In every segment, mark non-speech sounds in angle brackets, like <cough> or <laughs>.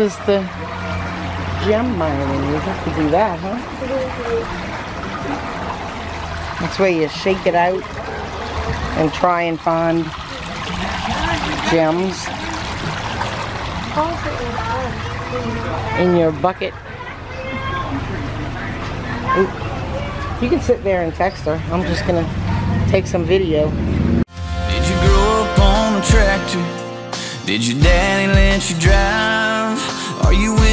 This is the gem mining. You have to do that, huh? That's where you shake it out and try and find gems in your bucket. Oop. You can sit there and text her. I'm just gonna take some video. Did you grow up on a tractor? Did your daddy let you drive?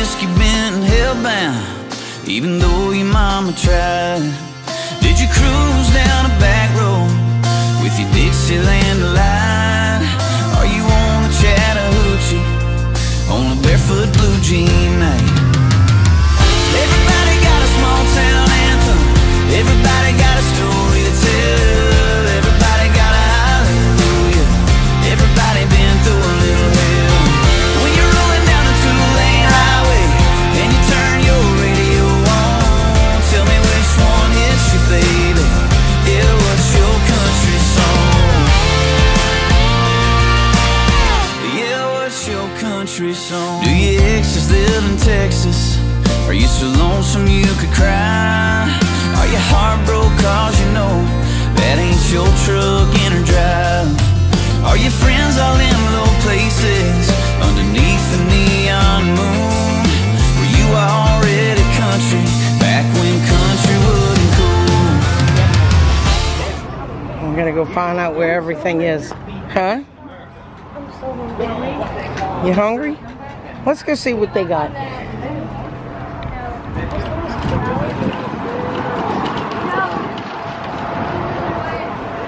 Are you and hellbound? Even though your mama tried. Did you cruise down a back road with your Dixieland delight? All in low places underneath the neon moon? You already country back when country wasn't cool? I'm gonna go find out where everything is. Huh? You hungry? Let's go see what they got.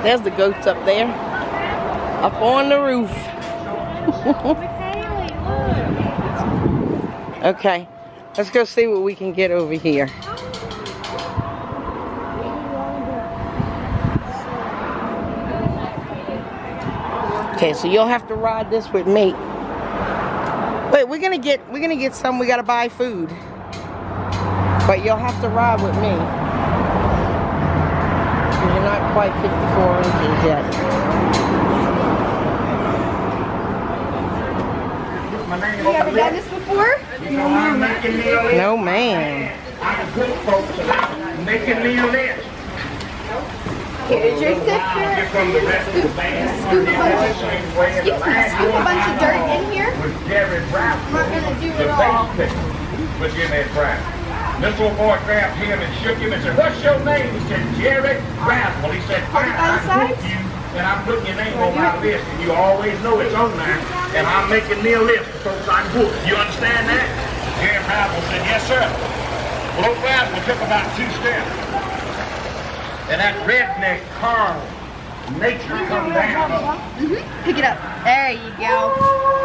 There's the goats up there. Up on the roof. <laughs> okay. Let's go see what we can get over here. Okay, so you'll have to ride this with me. Wait, we're gonna get we're gonna get some. We gotta buy food, but you'll have to ride with me. You're not quite 54 inches yet. You ever done this before? No, man. I'm making me a list. Here's your sister. From the rest of the band. Scoop a bunch of, excuse me, scoop a bunch of dirt in here. With Jerry Brown. I'm not gonna do The it all. bass picker with Jimmy Brown. This little boy grabbed him and shook him and said, what's your name? He said, Jerry Rascal. He said, fine, I Forty-five whoop you and I'm putting your name on my list and you always know it's on there and I'm making me a list of folks I can whoop. You understand that? Jerry Rascal said, yes, sir. Well, old Rascal took about two steps. And that redneck Carl nature come down. Mm-hmm. Pick it up. There you go.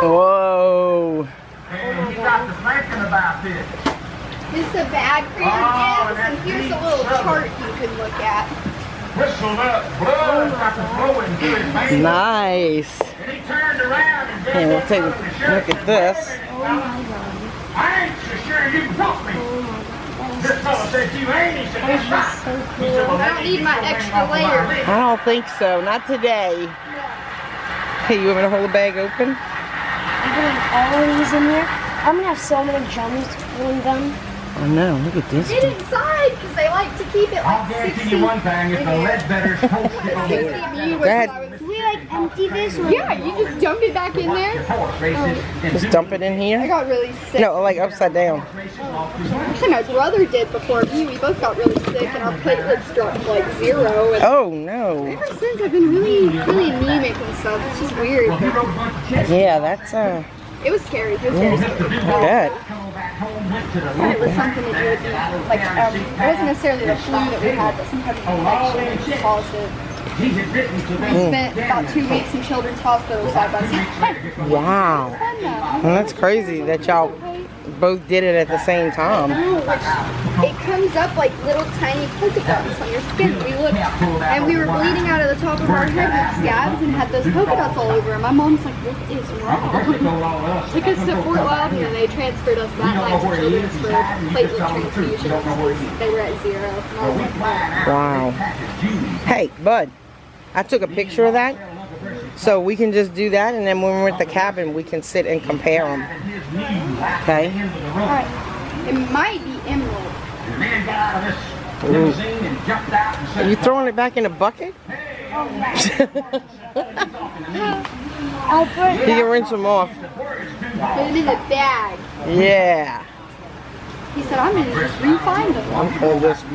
Whoa. And he got to thinking about this. This is a bag for your Oh, gifts, and here's a little chart you can look at. Whistled up, blood got to flowing through his veins. Nice. And he turned around and Here, we'll take a look at this. I ain't so sure you can whoop me. This fella said you ain't. He said, that's right. He said, well, I don't need my extra layer. I don't think so. Not today. Hey, you want me to hold the bag open? I'm putting all of these in here. I'm gonna have so many gummies when done. Oh no, look at this. Get inside, because they like to keep it I'll like guarantee <laughs> 60. you one thing, if the Ledbetter's posted on 60 the view, Go ahead. which I was- Can we like empty this? Or Yeah, you just dump it back in there. horse races and Just dump it in here? I got really sick. No, like upside down. Actually, my brother did before me. We both got really sick, and our platelets dropped like zero. And Oh no. ever since, I've been really, really anemic and stuff. It's just weird. Yeah, that's uh It was scary. It was very scary. good. It was something to do with the, like, um, it wasn't necessarily the flu that we had, but some type of infection that caused it. We spent about two weeks in Children's Hospital side by side. Wow. Well, that's crazy that y'all both did it at the same time. Like, it comes up like little tiny polka dots on your skin. We looked, and we were bleeding out of the top of our head with scabs and had those polka dots all over. And my mom's like, "What is wrong?" Took us to Fort Loudoun, and they transferred us that night to Children's for platelet transfusions. They were at zero. And I was like, "Wow." Wow. Hey, bud. I took a picture of that So we can just do that, and then when we're at the cabin, we can sit and compare them. Okay. Alright. It might be emerald. The man got out of this limousine and jumped out and Are you throwing it back in a bucket? <laughs> I'll put You can rinse them off. Put it in the bag. Yeah. He said, I'm gonna just refine them. I'm gonna just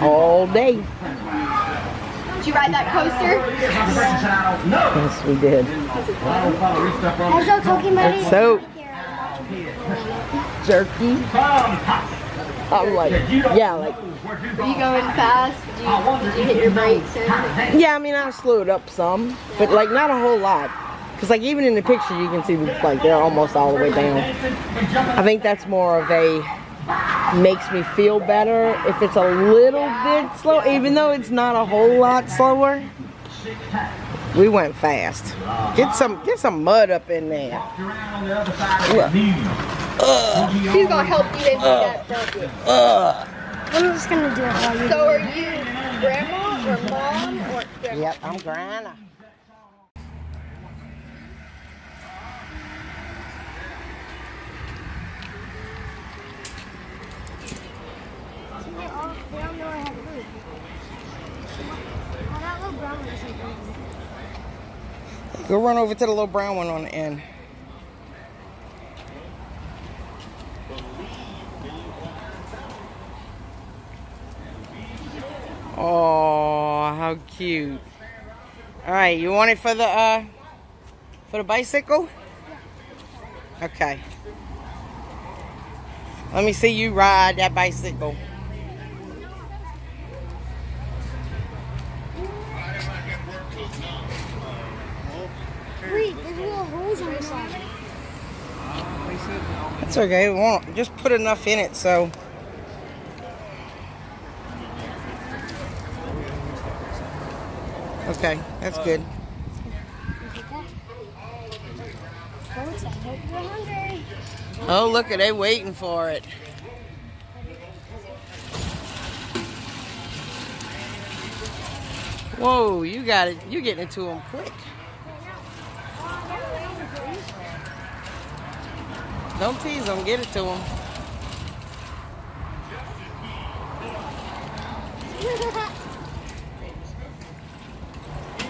all day. Did you ride that coaster? Yes, we did. As I'm talking about it. So jerky. I'm like, yeah, like, Were you going fast? Did you, did you hit your brakes yeah. I mean, I slowed up some, but like not a whole lot. Cause like even in the picture, you can see like they're almost all the way down. I think that's more of a makes me feel better if it's a little bit slow, even though it's not a whole lot slower. We went fast. Get some get some mud up in there. Look. She's gonna help you empty that bucket. Ugh. I'm just gonna do it while you. So are you grandma or mom or grandma? Yep, I'm grandma. They all- they don't know I have food. Oh, that little brown one isn't good. Go run over to the little brown one on the end. Oh, how cute. All right, you want it for the uh for the bicycle? Okay. Let me see you ride that bicycle. Wait, there's little holes on the side. That's okay. We won't. Just put enough in it so. Okay, that's good. Oh, look at they waiting for it. Whoa, you got it. You're getting it to them quick. Don't tease them. Get it to them.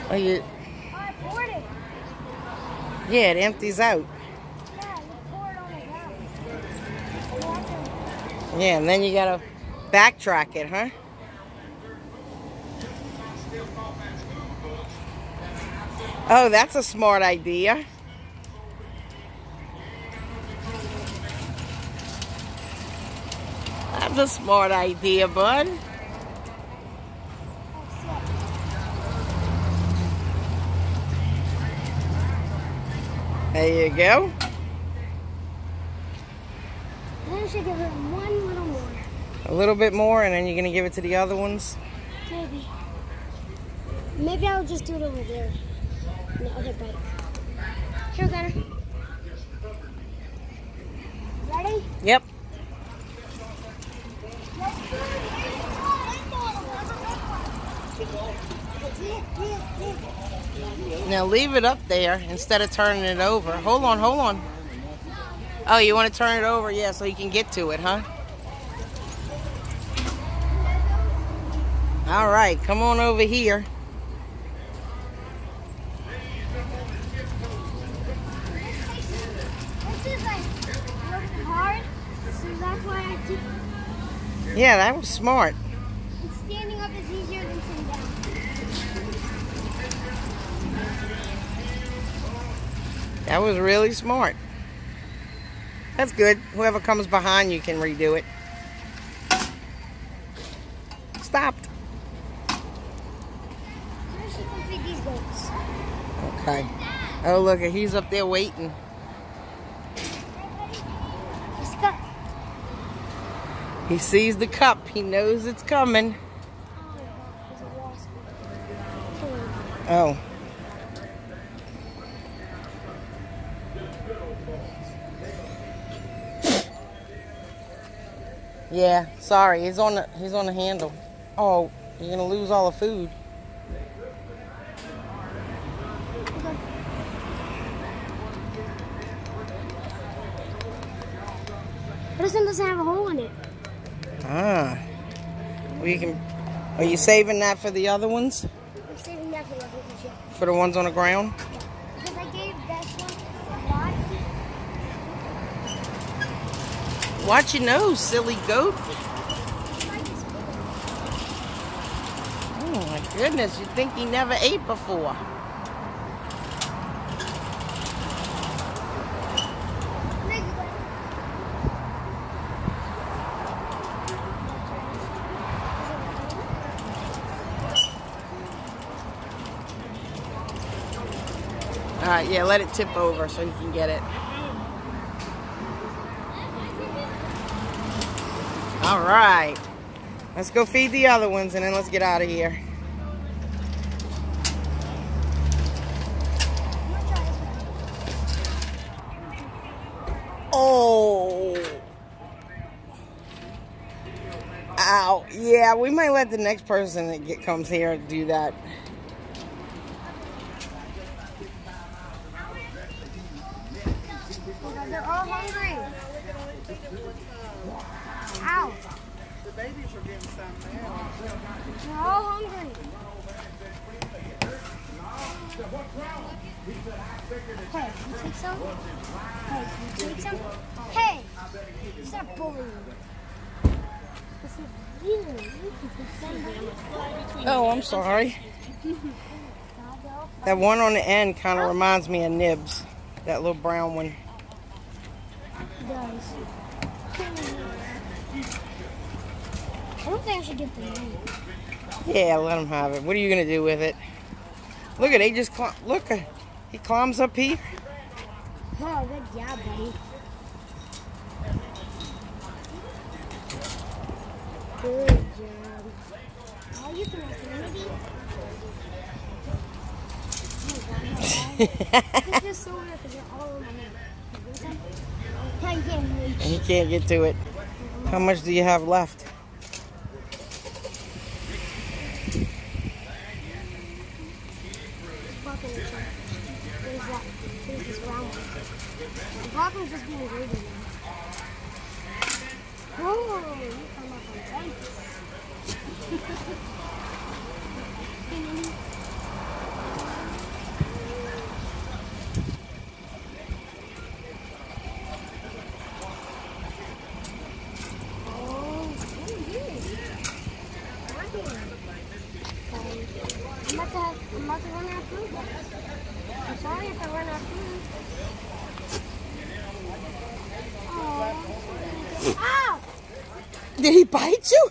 Oh, <laughs> you, yeah, it empties out. Yeah, you pour it on the ground. And you have to- Yeah, and then you gotta backtrack it, huh? Oh, that's a smart idea. That's a smart idea, bud. There you go. Then I should give it one little more. A little bit more, and then you're gonna give it to the other ones. Maybe. Maybe I'll just do it over there. on The other bike. Here, Gunner. Ready? Yep. Now leave it up there instead of turning it over. Hold on, hold on. Oh, you want to turn it over? Yeah, so you can get to it, huh? All right, come on over here. This is like really hard, so that's why I keep Yeah, that was smart. That was really smart. That's good. Whoever comes behind you can redo it. Stopped. Okay. Oh, look, he's up there waiting. He sees the cup. He knows it's coming. Oh, Yeah, sorry. He's on the, he's on the handle. Oh, you're going to lose all the food. Okay. This one doesn't have a hole in it. Ah. Well, you can... Are you saving that for the other ones? I'm saving that for the other ones, yeah. For the ones on the ground? Yeah. Watch your nose, silly goat. Oh my goodness, you think he never ate before. All right, yeah, let it tip over so you can get it. All right. Let's go feed the other ones and then let's get out of here. Oh. Ow. Yeah, we might let the next person that get, comes here do that. They're all hungry. Ow. The babies are getting some now. They're all hungry. Hey, can you take some? Hey, can you take some? Hey, stop bullying. This is you. You can take some. Oh, I'm sorry. <laughs> That one on the end kind of reminds me of Nibs. That little brown one. I don't think I should get the name. Yeah, let him have it. What are you gonna do with it? Look at, he just look. uh, He climbs up here. Oh, good job, buddy. Good job. Oh, you can have maybe. <laughs> It's just so weird because you're all over my head. You do something? I can't reach. And he can't get to it. How much do you have left? Popping or something. What is that? What is this round one? The Poppin's just being now. Oh, Whoa, you come up on fence. <laughs> Oh, oh, good. Fine. I'm about to have, I'm about to run out of food. I'm sorry if I run out of food. Oh. Ow! Did he bite you?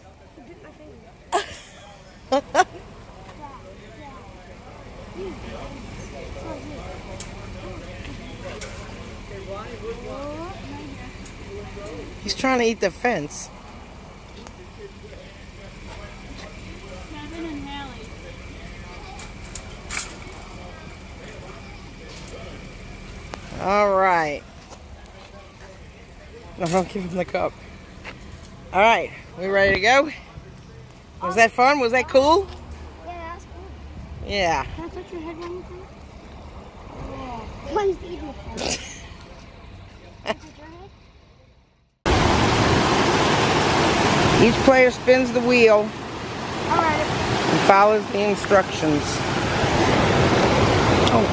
He's trying to eat the fence. All right. No, don't give him the cup. All right, we ready to go? Was that fun? Was that cool? Yeah, that's cool. Yeah. Can I touch your head one more time? Mine's eating the phone. Can I touch your head? Each player spins the wheel Alright. and follows the instructions. Oh.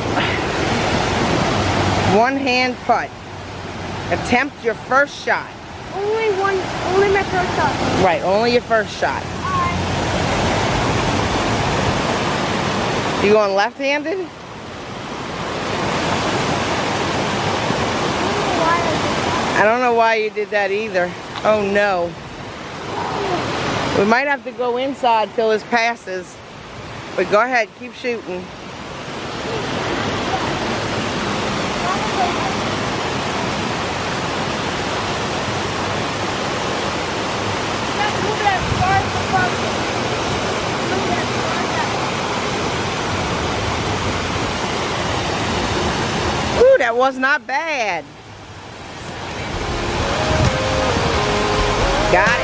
One hand putt. Attempt your first shot. Only one, only my first shot. Right, only your first shot. You going left-handed? I don't know why you did that either. Oh no. We might have to go inside till this passes. But go ahead, keep shooting. Ooh, that was not bad. Got it.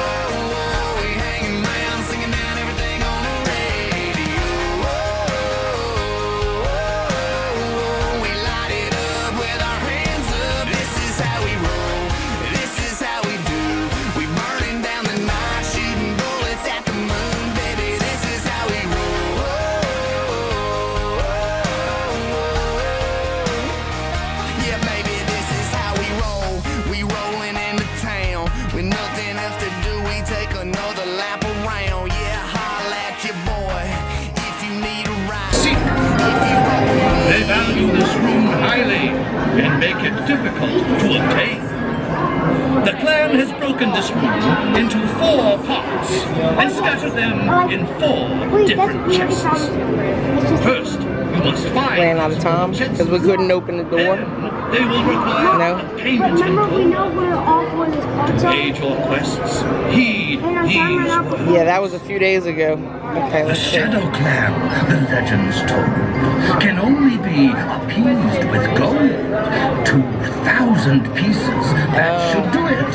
Broken this rune into four parts and scattered them in four different chests. promising. It's just First, you must find Ran out of time because we couldn't open the door. Then they will require No. a payment remember, we know where all four of these parts are. Aid your quests. Heed And our time ran these. Yeah, that was a few days ago. Okay, The let's see. Shadow Clan, the legends told, can only be appeased with gold. Two thousand pieces, that Oh. should do it.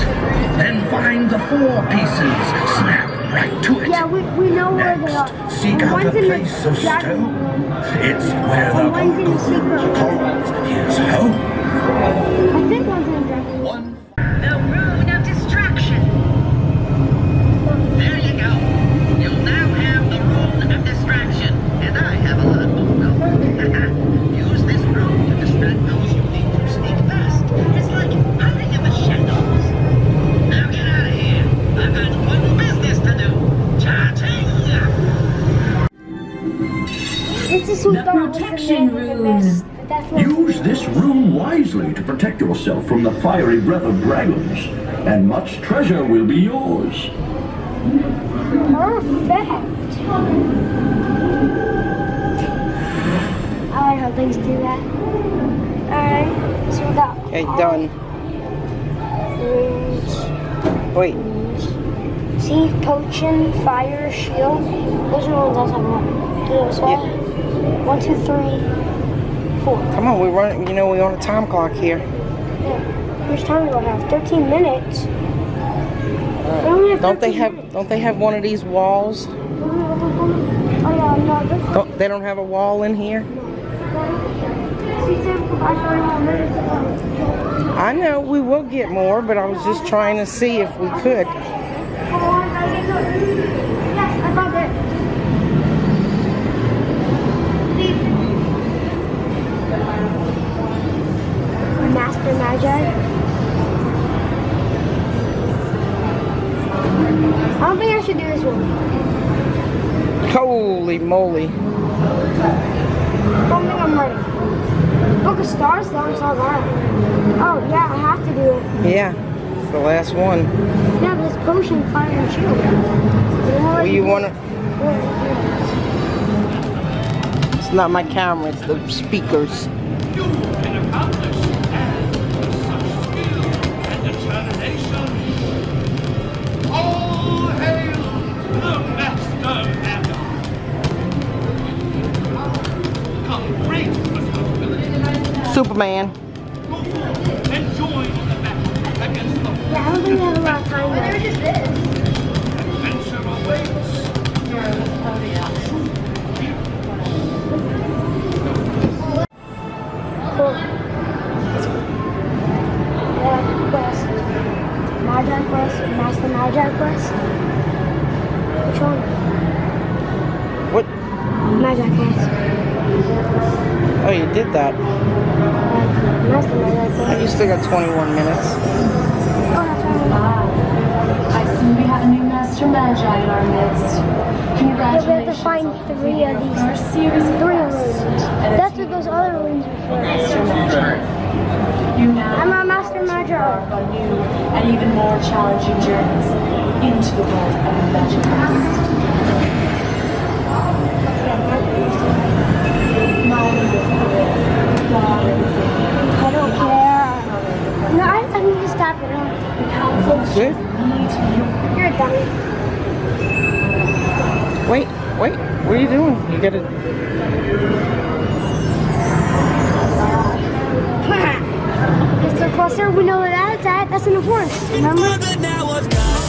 Then find the four pieces, snap right to it. Yeah, we, we know where they are. Next, seek out a the place of stone. room. It's where the And one's in the secret room. calls his home. Wisely to protect yourself from the fiery breath of dragons, and much treasure will be yours. perfect. I like how things do that. Alright, so we got Okay, done. runes, Wait, sea potion, fire, shield. Those are the ones I want. Do those all? One, two, three, four. come on, we run. You know, we on a time clock here. Yeah. How much time do I have? 13 minutes. Uh, Only have Don't they 13 have? minutes. Don't they have one of these walls? Oh yeah, no, this Don't, they don't have a wall in here. I know we will get more, but I was just trying to see if we could. Master Magi. I don't think I should do this one. Holy moly! I don't think I'm ready. Book of Stars, though, I saw that. Oh, yeah, I have to do it. Yeah, the last one. Yeah, but it's potion, fire, and shield. Well, you wanna? It's not my camera. It's the speakers. Superman. and join the battle against the Yeah, I don't think we have a lot of time There left. just is. adventure awaits. Cool. Yeah, quest. Magi quest, Master Magi quest. Which one? What? MagiQuest. Oh, you did that. Master Magi You quest. still got 21 minutes. Oh, that's right. I see we have a new Master Magi in our midst. Yeah, we have to find three of these. Our series Three quests. runes. And That's what those other runes are for. You now I'm a Master Magi. embark on new and even more challenging journeys into the world of magic. I don't care. No, I, I need to stop it. huh? Good. You're a dummy. Wait, wait. What are you doing? You gotta. Crystal cluster, we know where that's at. That's in the forest. Remember?